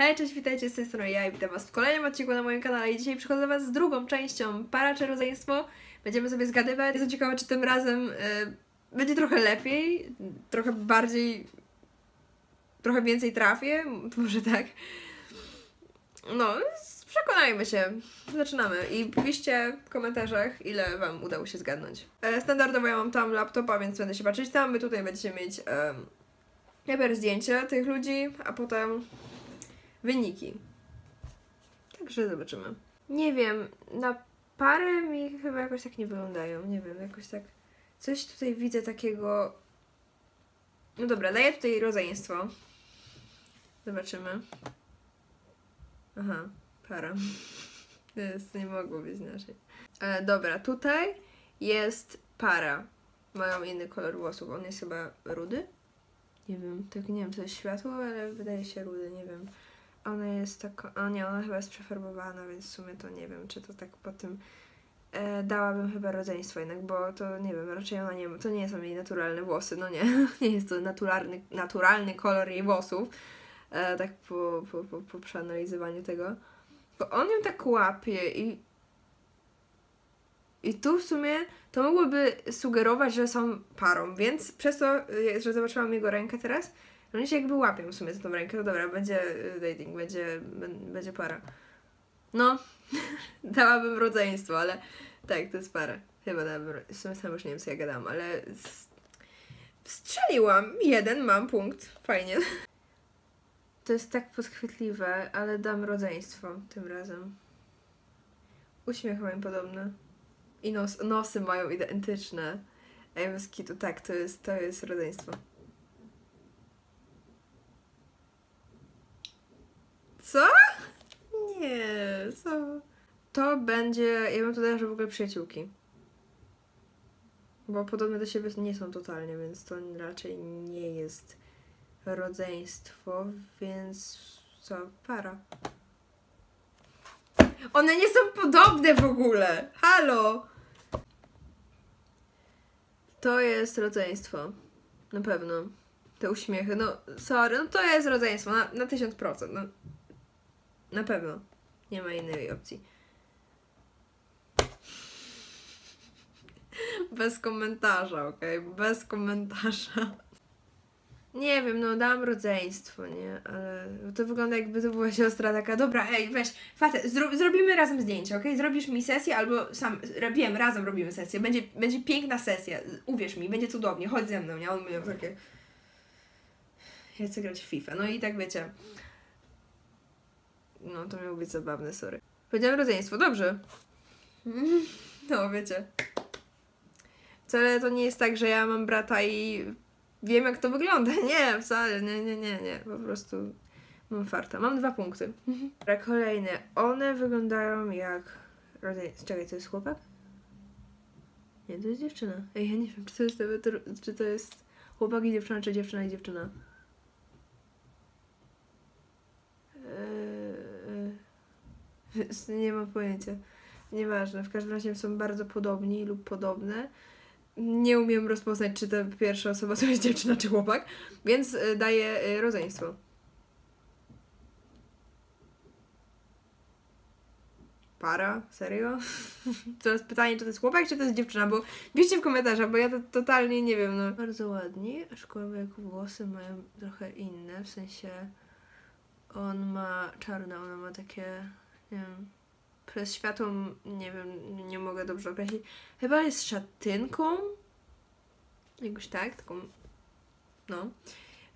Hej, cześć, witajcie z tej strony ja i witam Was w kolejnym odcinku na moim kanale i dzisiaj przychodzę do Was z drugą częścią Para rodzeństwo. Będziemy sobie zgadywać. Jestem ciekawa, czy tym razem y, będzie trochę lepiej, trochę bardziej, trochę więcej trafię, może tak. No, przekonajmy się. Zaczynamy. I piszcie w komentarzach, ile Wam udało się zgadnąć. E, standardowo ja mam tam laptopa, więc będę się patrzeć tam. Wy tutaj będziecie mieć um, najpierw zdjęcia tych ludzi, a potem wyniki. Także zobaczymy. Nie wiem, na parę mi chyba jakoś tak nie wyglądają. Nie wiem, jakoś tak. Coś tutaj widzę takiego. No dobra, daję tutaj rodzeństwo. Zobaczymy. Aha, para. Jest, nie mogło być inaczej. E, dobra, tutaj jest para. Mają inny kolor włosów. On jest chyba rudy? Nie wiem, tak nie wiem, to jest światło, ale wydaje się rudy, nie wiem. Ona jest taka, a nie, ona chyba jest przefarbowana, więc w sumie to nie wiem, czy to tak po tym e, dałabym chyba rodzeństwo jednak, bo to nie wiem, raczej ona nie to nie są jej naturalne włosy, no nie, nie jest to naturalny, naturalny kolor jej włosów, e, tak po, po, po, po przeanalizowaniu tego. Bo on ją tak łapie i i tu w sumie to mogłoby sugerować, że są parą, więc przez to, e, że zobaczyłam jego rękę teraz, oni się jakby łapią w sumie za tą rękę. No dobra, będzie y, dating, będzie, będzie para. No, dałabym rodzeństwo, ale tak, to jest para. Chyba dałabym, w sumie sam już nie wiem co ja gadam, ale strzeliłam. Jeden, mam punkt. Fajnie. To jest tak podchwytliwe, ale dam rodzeństwo tym razem. Uśmiech mają podobny. I nos, nosy mają identyczne. Ja to tak, to jest, to jest rodzeństwo. Co? Nie, co? To będzie. Ja bym tutaj że w ogóle przyjaciółki. Bo podobne do siebie nie są totalnie, więc to raczej nie jest rodzeństwo, więc co? Para. One nie są podobne w ogóle! Halo! To jest rodzeństwo. Na pewno. Te uśmiechy, no sorry, no to jest rodzeństwo na, na 1000%. No. Na pewno. Nie ma innej opcji. Bez komentarza? Okay? Bez komentarza. Nie wiem, no dałam rodzeństwo, nie? Ale to wygląda jakby to była siostra taka, dobra, ej, weź, fatę, zro zrobimy razem zdjęcie? Okay? Zrobisz mi sesję albo sam, wiem, razem robimy sesję. Będzie, będzie piękna sesja, uwierz mi, będzie cudownie, chodź ze mną, nie? On miał takie... Ja chcę grać w FIFA. No i tak wiecie, no, to miało być zabawne, sorry. Powiedziałam rodzeństwo, dobrze. No, wiecie. Wcale to nie jest tak, że ja mam brata i wiem, jak to wygląda. Nie, wcale, nie, nie, nie, nie. Po prostu mam farta. Mam dwa punkty. Dobra, kolejne. One wyglądają jak rodzeństwo. Czekaj, to jest chłopak? Nie, to jest dziewczyna. Ej, ja nie wiem, czy to jest, czy to jest chłopak i dziewczyna, czy dziewczyna i dziewczyna. Nie mam pojęcia. Nieważne, w każdym razie są bardzo podobni lub podobne. Nie umiem rozpoznać, czy ta pierwsza osoba to jest dziewczyna czy chłopak, więc y, daję y, rodzeństwo. Para? Serio? Jest pytanie, czy to jest chłopak, czy to jest dziewczyna, bo piszcie w komentarzach, bo ja to totalnie nie wiem, no. Bardzo ładni, aczkolwiek włosy mają trochę inne, w sensie on ma czarne, ona ma takie wiem, przez światło, nie wiem, nie mogę dobrze określić. Chyba jest szatynką. Jakoś tak, taką. No.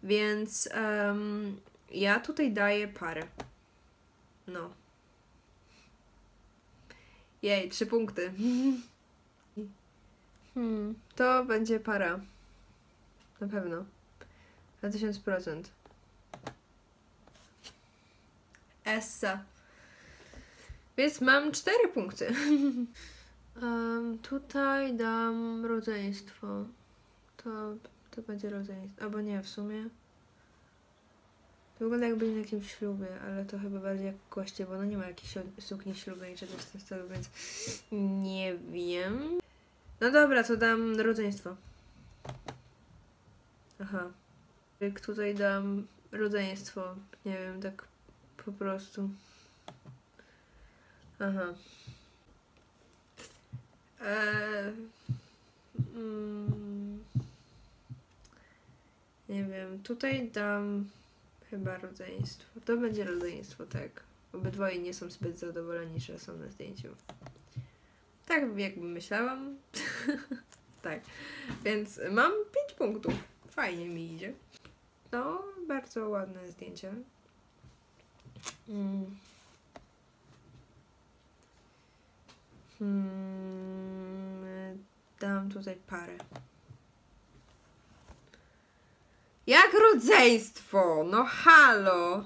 Więc um, ja tutaj daję parę. No. Jej, trzy punkty. Hmm, to będzie para. Na pewno. Na tysiąc procent. Essa. Więc mam cztery punkty. um, tutaj dam rodzeństwo. To, to będzie rodzeństwo. Albo nie, w sumie. To wygląda jakby na jakimś ślubie, ale to chyba bardziej jak goście, bo no nie ma jakiejś sukni ślubnej czy coś w tym stylu, więc nie wiem. No dobra, to dam rodzeństwo. Aha. Jak tutaj dam rodzeństwo, nie wiem, tak Po prostu. Aha. Eee, mm, nie wiem, tutaj dam chyba rodzeństwo. To będzie rodzeństwo, tak. Obydwoje nie są zbyt zadowoleni, że są na zdjęciu. Tak jakby myślałam. tak. Więc mam 5 punktów. Fajnie mi idzie. No, bardzo ładne zdjęcie. Mm. Hmm, dam tutaj parę. Jak rodzeństwo? No halo!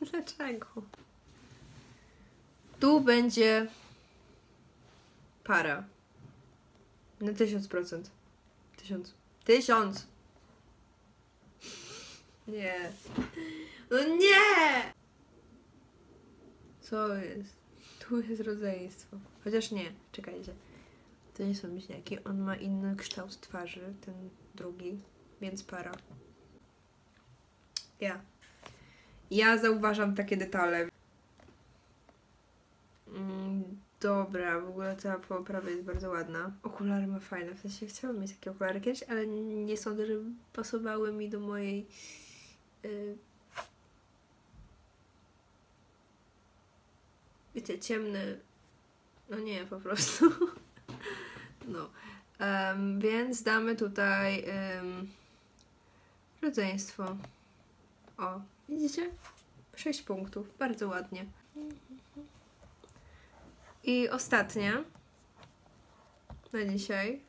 Dlaczego? Tu będzie para. Na tysiąc procent. Tysiąc. Tysiąc! Nie. No nie! Co jest? Tu jest rodzeństwo. Chociaż nie, czekajcie. To nie są bliźniaki. On ma inny kształt twarzy, ten drugi, więc para. Ja. Ja zauważam takie detale. Mm, dobra, w ogóle ta poprawa jest bardzo ładna. Okulary ma fajne, w sensie chciałam mieć takie okulary kiedyś, ale nie sądzę, że pasowały mi do mojej y, wiecie, ciemny. No nie, po prostu. No. Em, więc damy tutaj um, rodzeństwo. O, widzicie? 6 punktów. Bardzo ładnie. I ostatnia na dzisiaj.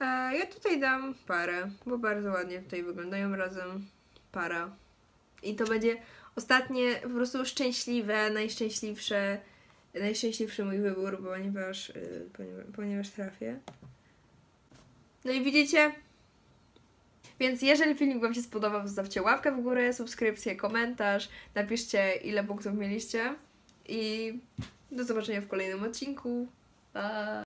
E, ja tutaj dam parę, bo bardzo ładnie tutaj wyglądają razem. Para. I to będzie ostatnie, po prostu szczęśliwe, najszczęśliwsze, najszczęśliwszy mój wybór, ponieważ, yy, ponieważ, ponieważ trafię. No i widzicie? Więc jeżeli filmik Wam się spodobał, zostawcie łapkę w górę, subskrypcję, komentarz, napiszcie ile punktów mieliście i do zobaczenia w kolejnym odcinku. Pa!